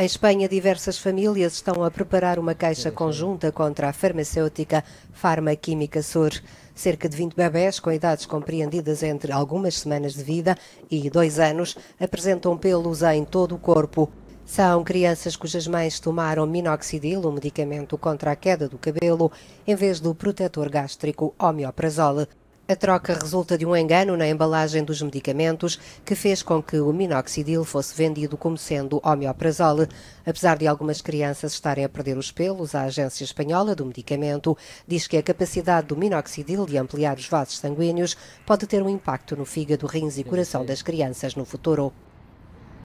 Em Espanha, diversas famílias estão a preparar uma caixa conjunta contra a farmacêutica Farmaquímica Sur. Cerca de 20 bebés com idades compreendidas entre algumas semanas de vida e dois anos apresentam pelos em todo o corpo. São crianças cujas mães tomaram minoxidil, um medicamento contra a queda do cabelo, em vez do protetor gástrico homeoprazole. A troca resulta de um engano na embalagem dos medicamentos que fez com que o minoxidil fosse vendido como sendo homeoprazole. Apesar de algumas crianças estarem a perder os pelos, a Agência Espanhola do Medicamento diz que a capacidade do minoxidil de ampliar os vasos sanguíneos pode ter um impacto no fígado, rins e coração das crianças no futuro.